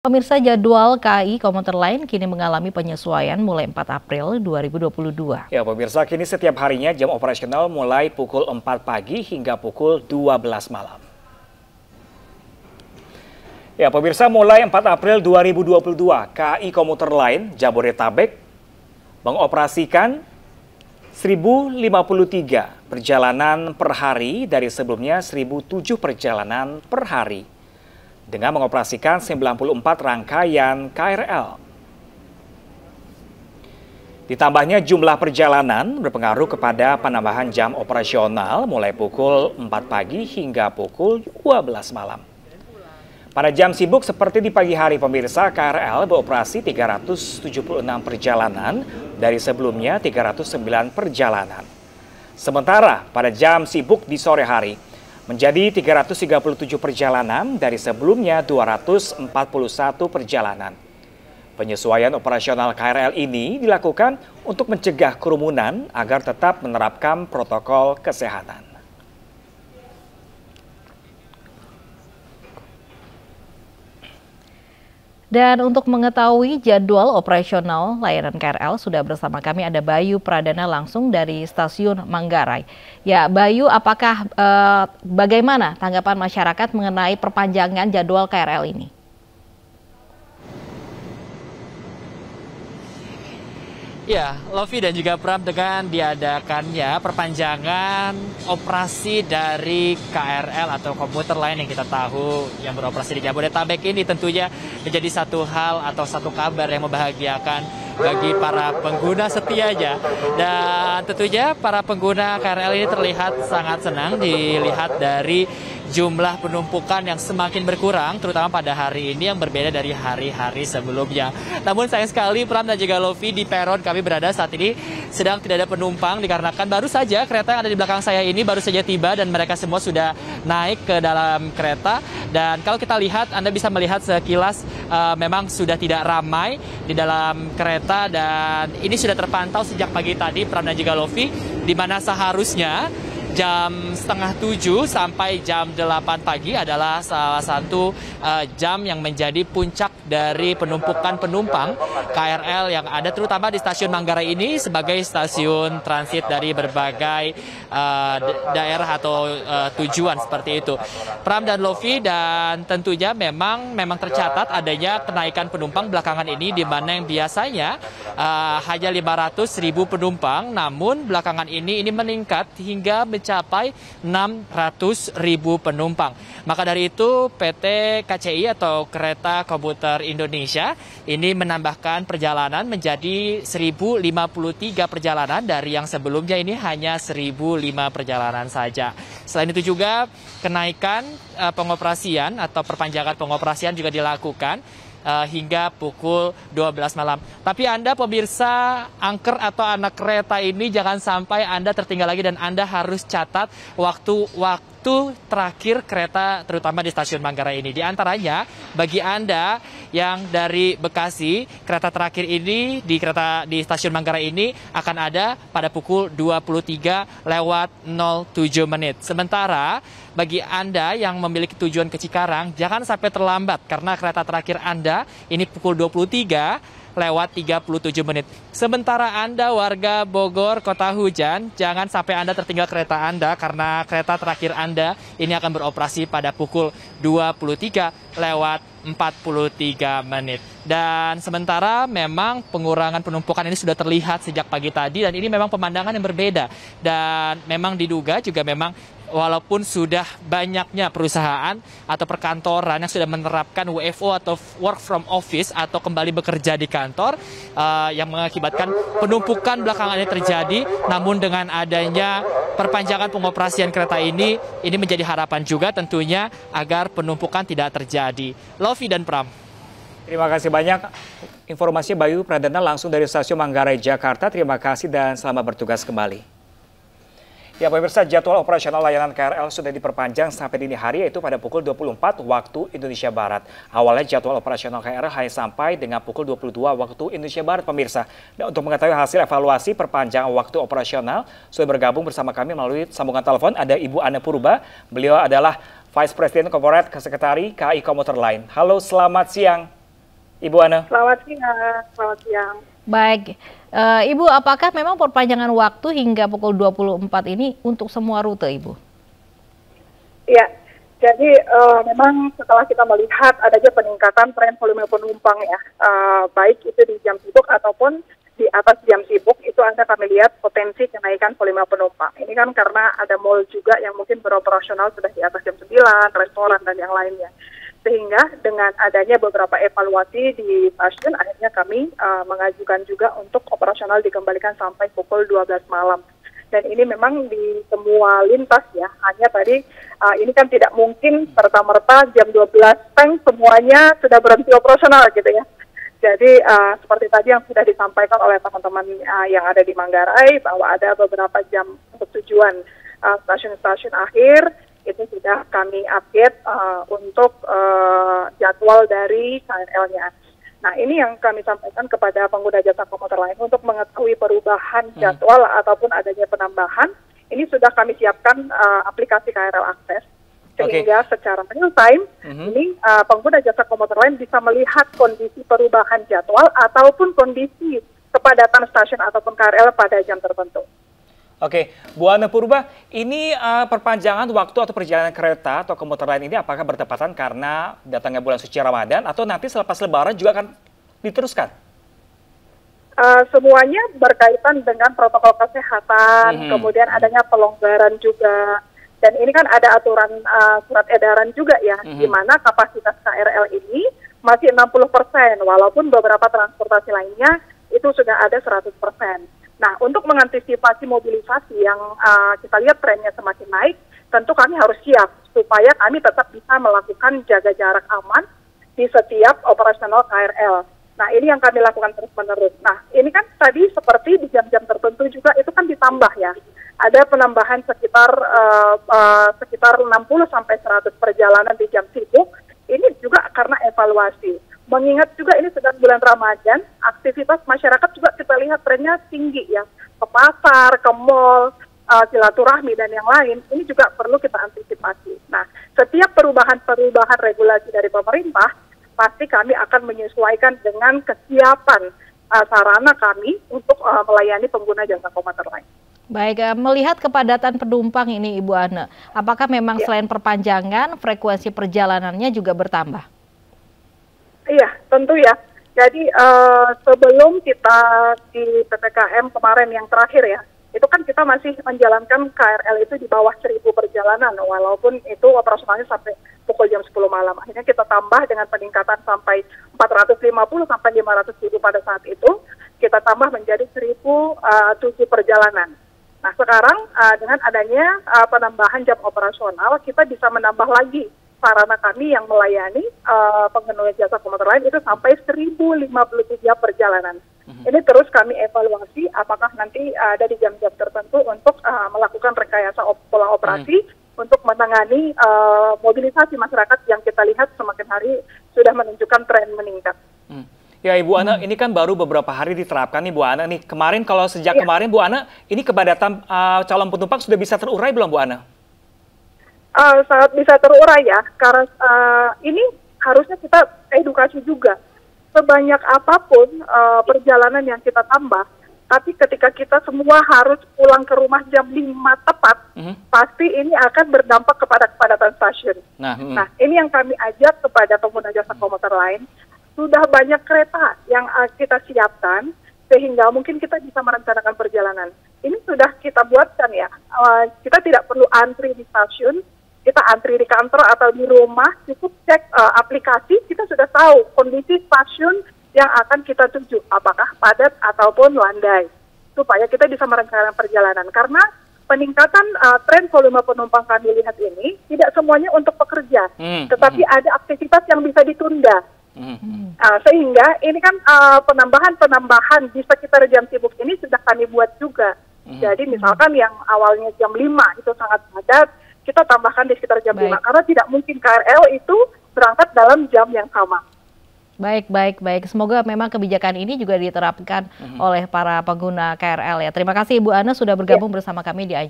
Pemirsa jadwal KAI komuter lain kini mengalami penyesuaian mulai 4 April 2022. Ya pemirsa kini setiap harinya jam operasional mulai pukul 4 pagi hingga pukul 12 malam. Ya pemirsa mulai 4 April 2022 KAI komuter lain Jabodetabek mengoperasikan 1053 perjalanan per hari dari sebelumnya 1007 perjalanan per hari dengan mengoperasikan 94 rangkaian KRL. Ditambahnya jumlah perjalanan berpengaruh kepada penambahan jam operasional mulai pukul 4 pagi hingga pukul 12 malam. Pada jam sibuk seperti di pagi hari pemirsa KRL beroperasi 376 perjalanan dari sebelumnya 309 perjalanan. Sementara pada jam sibuk di sore hari menjadi 337 perjalanan dari sebelumnya 241 perjalanan. Penyesuaian operasional KRL ini dilakukan untuk mencegah kerumunan agar tetap menerapkan protokol kesehatan. Dan untuk mengetahui jadwal operasional layanan KRL sudah bersama kami ada Bayu Pradana langsung dari stasiun Manggarai. Ya Bayu, apakah eh, bagaimana tanggapan masyarakat mengenai perpanjangan jadwal KRL ini? Ya, Lovi dan juga Pram dengan diadakannya perpanjangan operasi dari KRL atau komuter lain yang kita tahu yang beroperasi di Jabodetabek ini tentunya menjadi satu hal atau satu kabar yang membahagiakan bagi para pengguna setianya. Dan tentunya para pengguna KRL ini terlihat sangat senang dilihat dari jumlah penumpukan yang semakin berkurang, terutama pada hari ini yang berbeda dari hari-hari sebelumnya. Namun sayang sekali Pram dan juga Lovi di peron kami berada saat ini sedang tidak ada penumpang dikarenakan baru saja kereta yang ada di belakang saya ini baru saja tiba dan mereka semua sudah naik ke dalam kereta. Dan kalau kita lihat, Anda bisa melihat sekilas uh, memang sudah tidak ramai di dalam kereta dan ini sudah terpantau sejak pagi tadi Pram dan juga Lovi di mana seharusnya jam setengah tujuh sampai jam delapan pagi adalah salah satu uh, jam yang menjadi puncak dari penumpukan penumpang KRL yang ada terutama di stasiun Manggarai ini sebagai stasiun transit dari berbagai uh, daerah atau uh, tujuan seperti itu. Pram dan Lovi dan tentunya memang memang tercatat adanya kenaikan penumpang belakangan ini di mana yang biasanya uh, hanya 500 ribu penumpang namun belakangan ini ini meningkat hingga mencapai 600 ribu penumpang. Maka dari itu PT KCI atau Kereta Komuter Indonesia ini menambahkan perjalanan menjadi 1053 perjalanan dari yang sebelumnya ini hanya 1005 perjalanan saja. Selain itu juga kenaikan uh, pengoperasian atau perpanjangan pengoperasian juga dilakukan uh, hingga pukul 12 malam. Tapi Anda pemirsa angker atau anak kereta ini jangan sampai Anda tertinggal lagi dan Anda harus catat waktu-waktu waktu terakhir kereta terutama di stasiun Manggarai ini. Di antaranya bagi Anda yang dari Bekasi, kereta terakhir ini di kereta di stasiun Manggarai ini akan ada pada pukul 23 lewat 07 menit. Sementara bagi Anda yang memiliki tujuan ke Cikarang, jangan sampai terlambat karena kereta terakhir Anda ini pukul 23 lewat 37 menit. Sementara Anda warga Bogor Kota Hujan, jangan sampai Anda tertinggal kereta Anda karena kereta terakhir Anda ini akan beroperasi pada pukul 23 lewat 43 menit. Dan sementara memang pengurangan penumpukan ini sudah terlihat sejak pagi tadi dan ini memang pemandangan yang berbeda. Dan memang diduga juga memang walaupun sudah banyaknya perusahaan atau perkantoran yang sudah menerapkan WFO atau work from office atau kembali bekerja di kantor uh, yang mengakibatkan penumpukan belakangan ini terjadi namun dengan adanya perpanjangan pengoperasian kereta ini ini menjadi harapan juga tentunya agar penumpukan tidak terjadi. Lovi dan Pram. Terima kasih banyak informasi Bayu Pradana langsung dari Stasiun Manggarai Jakarta. Terima kasih dan selamat bertugas kembali. Ya pemirsa, jadwal operasional layanan KRL sudah diperpanjang sampai dini hari yaitu pada pukul 24 waktu Indonesia Barat. Awalnya jadwal operasional KRL hanya sampai dengan pukul 22 waktu Indonesia Barat pemirsa. Dan untuk mengetahui hasil evaluasi perpanjangan waktu operasional, sudah bergabung bersama kami melalui sambungan telepon ada Ibu Ana Purba. Beliau adalah Vice President Corporate Sekretari KAI Komuter Line. Halo, selamat siang. Ibu Ana. Selamat siang. Selamat siang. Baik, uh, Ibu, apakah memang perpanjangan waktu hingga pukul 24 ini untuk semua rute, Ibu? Iya, jadi uh, memang setelah kita melihat adanya peningkatan tren volume penumpang ya, uh, baik itu di jam sibuk ataupun di atas jam sibuk, itu anda kami lihat potensi kenaikan volume penumpang. Ini kan karena ada mall juga yang mungkin beroperasional sudah di atas jam 9, restoran dan yang lainnya sehingga dengan adanya beberapa evaluasi di stasiun akhirnya kami uh, mengajukan juga untuk operasional dikembalikan sampai pukul 12 malam. Dan ini memang di semua lintas ya. Hanya tadi uh, ini kan tidak mungkin serta merta jam 12 tank semuanya sudah berhenti operasional gitu ya. Jadi uh, seperti tadi yang sudah disampaikan oleh teman-teman uh, yang ada di Manggarai bahwa ada beberapa jam untuk tujuan stasiun-stasiun uh, akhir itu sudah kami update uh, untuk uh, jadwal dari KRL-nya. Nah, ini yang kami sampaikan kepada pengguna jasa komuter lain untuk mengetahui perubahan hmm. jadwal ataupun adanya penambahan. Ini sudah kami siapkan uh, aplikasi KRL Akses sehingga okay. secara real time mm-hmm. ini uh, pengguna jasa komuter lain bisa melihat kondisi perubahan jadwal ataupun kondisi kepadatan stasiun ataupun KRL pada jam tertentu. Oke, Bu Ana Purba, ini uh, perpanjangan waktu atau perjalanan kereta atau komuter lain ini apakah bertepatan karena datangnya bulan suci Ramadan atau nanti selepas Lebaran juga akan diteruskan? Uh, semuanya berkaitan dengan protokol kesehatan, mm -hmm. kemudian adanya pelonggaran juga, dan ini kan ada aturan uh, surat edaran juga ya, mm -hmm. di mana kapasitas KRL ini masih 60 persen, walaupun beberapa transportasi lainnya itu sudah ada 100 persen. Nah, untuk mengantisipasi mobilisasi yang uh, kita lihat trennya semakin naik, tentu kami harus siap supaya kami tetap bisa melakukan jaga jarak aman di setiap operasional KRL. Nah, ini yang kami lakukan terus-menerus. Nah, ini kan tadi seperti di jam-jam tertentu juga itu kan ditambah ya. Ada penambahan sekitar uh, uh, sekitar 60 sampai 100 perjalanan di jam sibuk. Ini juga karena evaluasi mengingat juga ini sedang bulan Ramadan, aktivitas masyarakat lihat trennya tinggi ya, ke pasar, ke mall, uh, silaturahmi dan yang lain, ini juga perlu kita antisipasi. Nah, setiap perubahan-perubahan regulasi dari pemerintah, pasti kami akan menyesuaikan dengan kesiapan uh, sarana kami untuk uh, melayani pengguna jasa komuter lain. Baik, melihat kepadatan penumpang ini Ibu Ana, apakah memang ya. selain perpanjangan, frekuensi perjalanannya juga bertambah? Iya, tentu ya. Jadi uh, sebelum kita di PPKM kemarin yang terakhir ya, itu kan kita masih menjalankan KRL itu di bawah 1000 perjalanan, walaupun itu operasionalnya sampai pukul jam 10 malam. Akhirnya kita tambah dengan peningkatan sampai 450 sampai 500 ribu pada saat itu, kita tambah menjadi 1007 uh, perjalanan. Nah sekarang uh, dengan adanya uh, penambahan jam operasional, kita bisa menambah lagi sarana kami yang melayani uh, pengguna jasa komuter lain itu sampai 1053 perjalanan. Mm-hmm. Ini terus kami evaluasi apakah nanti ada di jam-jam tertentu untuk uh, melakukan rekayasa op pola operasi mm-hmm. untuk menangani uh, mobilisasi masyarakat yang kita lihat semakin hari sudah menunjukkan tren meningkat. Mm. Ya Ibu Ana, hmm. ini kan baru beberapa hari diterapkan nih Bu Ana nih. Kemarin kalau sejak ya. kemarin Bu Ana, ini kepadatan uh, calon penumpang sudah bisa terurai belum Bu Ana? Uh, sangat bisa terurai ya karena uh, ini harusnya kita edukasi juga sebanyak apa pun uh, perjalanan yang kita tambah tapi ketika kita semua harus pulang ke rumah jam 5 tepat, mm -hmm. pasti ini akan berdampak kepada kepadatan stasiun. Nah, mm. nah, ini yang kami ajak kepada pengguna jasa komuter lain, sudah banyak kereta yang uh, kita siapkan, sehingga mungkin kita bisa merencanakan perjalanan. Ini sudah kita buatkan ya, uh, kita tidak perlu antri di stasiun, kita antri di kantor atau di rumah, cukup cek uh, aplikasi, kita sudah tahu kondisi stasiun yang akan kita tuju, apakah padat ataupun landai, supaya kita bisa merencanakan perjalanan. Karena peningkatan uh, tren volume penumpang kami lihat ini tidak semuanya untuk pekerja, hmm. tetapi hmm. ada aktivitas yang bisa ditunda. Hmm. Uh, sehingga ini kan penambahan-penambahan uh, di sekitar jam sibuk ini sudah kami buat juga. Hmm. Jadi misalkan yang awalnya jam 5 itu sangat padat, kita tambahkan di sekitar jam baik. 5 karena tidak mungkin KRL itu berangkat dalam jam yang sama. Baik, baik, baik. Semoga memang kebijakan ini juga diterapkan mm -hmm. oleh para pengguna KRL ya. Terima kasih Ibu Ana sudah bergabung ya. bersama kami di iNews.